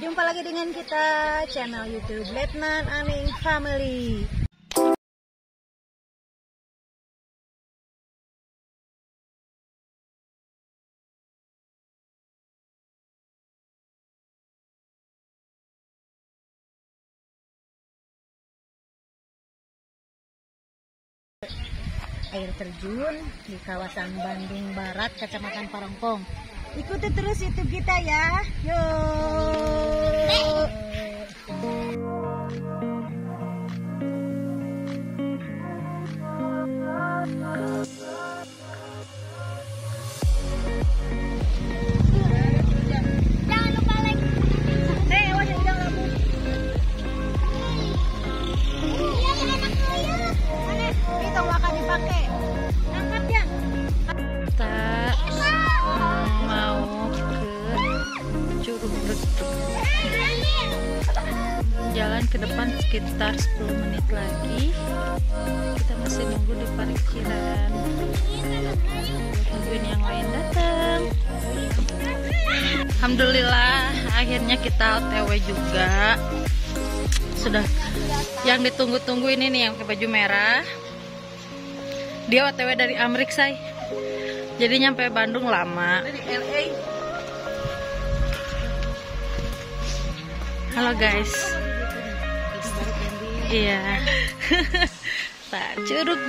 Jumpa lagi dengan kita channel YouTube Letnan Aning Family. air terjun di kawasan Bandung Barat, Kecamatan Parongpong. Ikuti terus YouTube kita ya. Yuk. Depan sekitar 10 menit lagi. Kita masih nunggu di parkiran. Tungguin yang lain datang. Alhamdulillah akhirnya kita OTW juga. Sudah yang ditunggu-tunggu ini nih yang pakai baju merah. Dia OTW dari Amrik, say. Jadi nyampe Bandung lama. Halo guys. Iya. Tak curug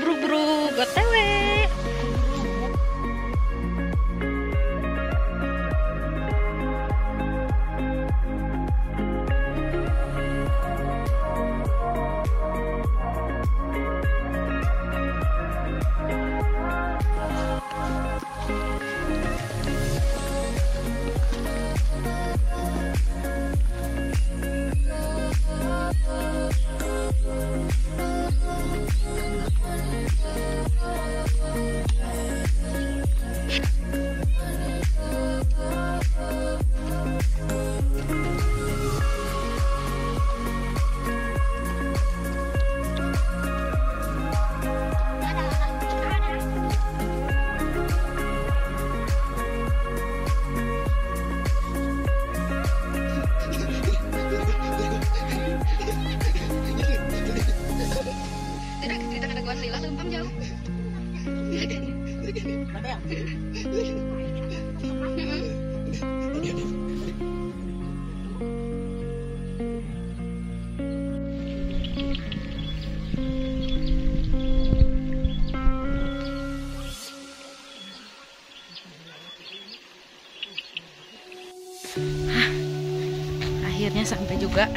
Akhirnya sampai juga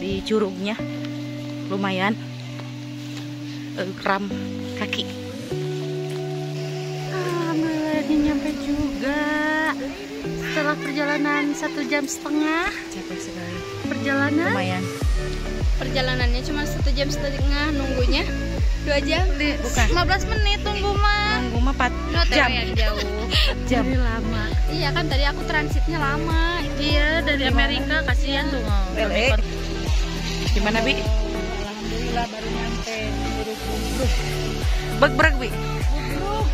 di curugnya. Lumayan kram kaki. Alhamdulillah ini nyampe juga. Setelah perjalanan satu jam setengah. Capek sekali. Perjalanan Lumayan. perjalanannya cuma satu jam setengah nunggunya dua jam bukan 15 menit tunggu mah Nunggu mah 4 no jam. yang jauh Jam. Jadi lama. iya kan tadi aku transitnya lama Iya dari Amerika kasihan tuh LA. Gimana bi? Alhamdulillah baru nyampe. Bek brek bi.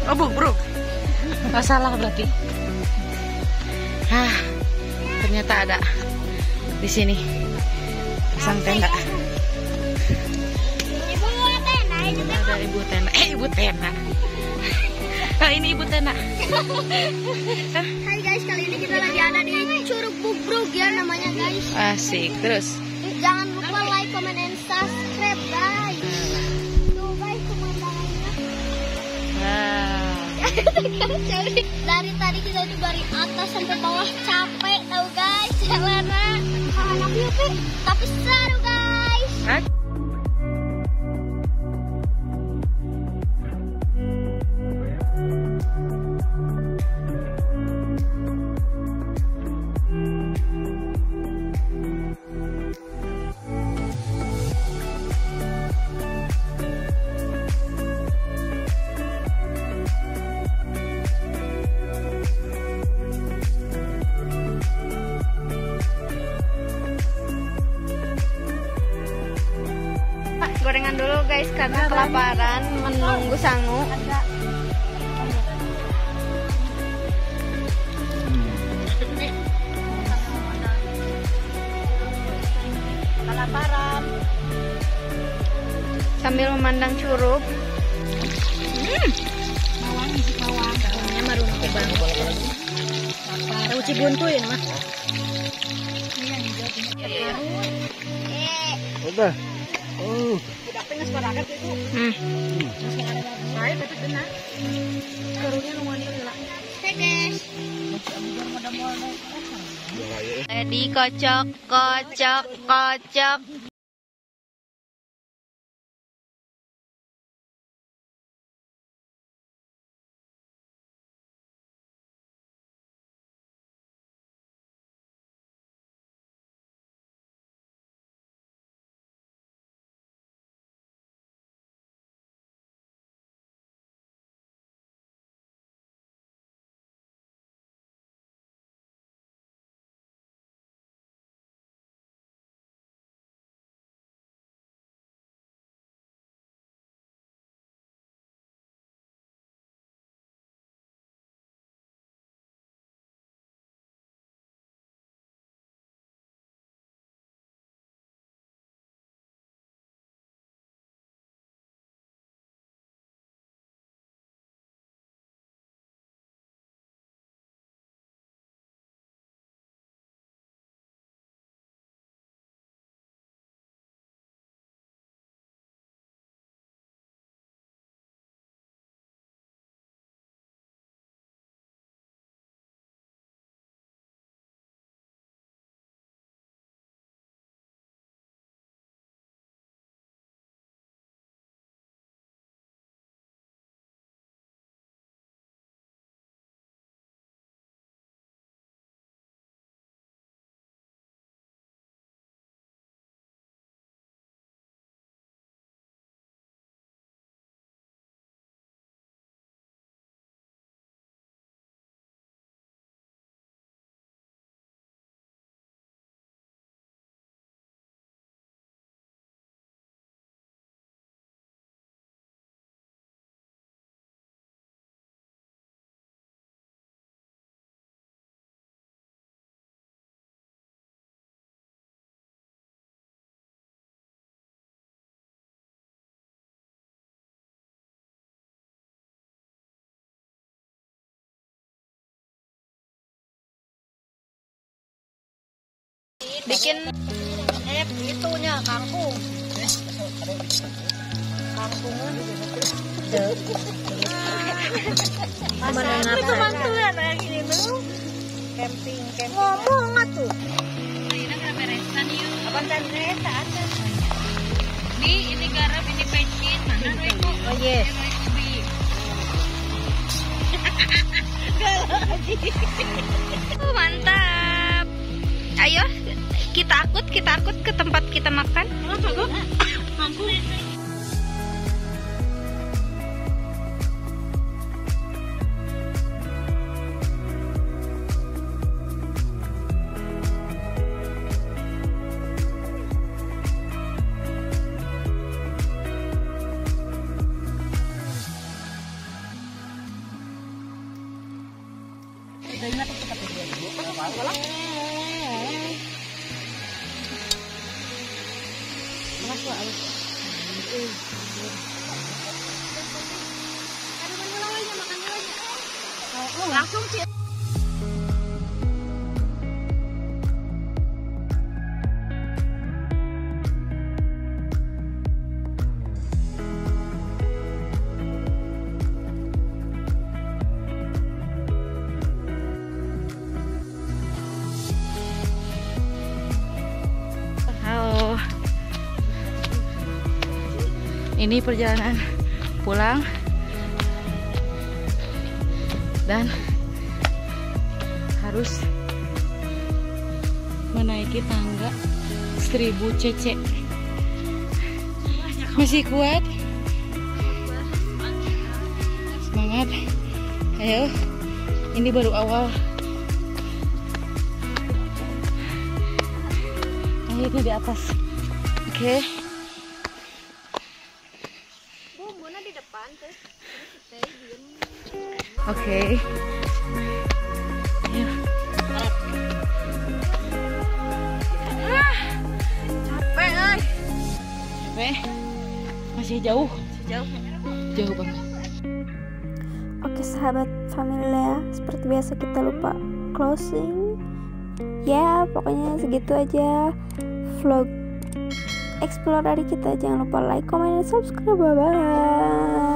Oh buk bro. Masalah berarti. Hah, ternyata ada di sini. Pasang tenda. ibu tena ini Ada ibu tenda. Eh ibu tenda. Nah ini ibu tenda. Hai guys kali ini kita lagi ada di Curug Bubrug ya namanya guys Asik. Terus. jangan lupa like comment and subscribe. Guys tuh guys pemandangannya Wow. dari tadi kita itu dari atas sampai bawah. Capek tau guys. Jalanan anak yuk tapi seru guys karena kelaparan menunggu sangu hamparan. Sambil memandang curug. Mawang isi mawang. Kawannya marun ke bang. Tahu cibuntuin mah. Udah. Oh. Itu. Hmm. Saya benar. Kerunya ini lah. Ready kocok, kocok, kocok. Bikin Eh, itunya kangkung. Kangkungan. Mana teman-teman kayak gini tuh. Camping, camping. Ngomong atuh. Apa tadi resa ada? Ini ini garam, ini pecin, mana Reko? Oh yes. Oh, mantap. Ayo, kita akut, kita akut ke tempat kita makan. vậy ừ. Makan langsung, Cik. Ini perjalanan pulang dan harus menaiki tangga 1000 cc. Masih kuat? Semangat. Ayo. Ini baru awal. Akhirnya di atas. Oke. Bumbuna di depan tuh. Oke. Ayo. Capek, teh masih jauh jauh jauh banget Oke sahabat Familia, seperti biasa kita lupa closing. Ya, pokoknya segitu aja vlog explore dari kita. Jangan lupa like, comment, dan subscribe. Bye bye.